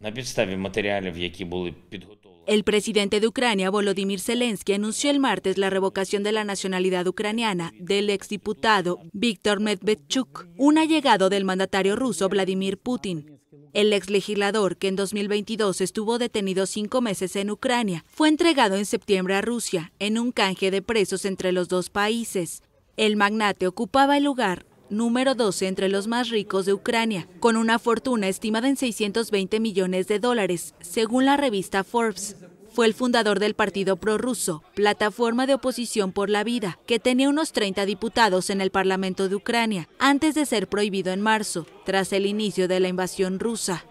на підставі матеріалів, які були підготовлені. El presidente de Ucrania, Volodymyr Zelensky, anunció el martes la revocación de la nacionalidad ucraniana del exdiputado Víctor Medvedchuk, un allegado del mandatario ruso Vladimir Putin. El ex legislador, que en 2022 estuvo detenido cinco meses en Ucrania, fue entregado en septiembre a Rusia en un canje de presos entre los dos países. El magnate ocupaba el lugar número 12 entre los más ricos de Ucrania, con una fortuna estimada en 620 millones de dólares, según la revista Forbes. Fue el fundador del partido prorruso, plataforma de oposición por la vida, que tenía unos 30 diputados en el Parlamento de Ucrania, antes de ser prohibido en marzo, tras el inicio de la invasión rusa.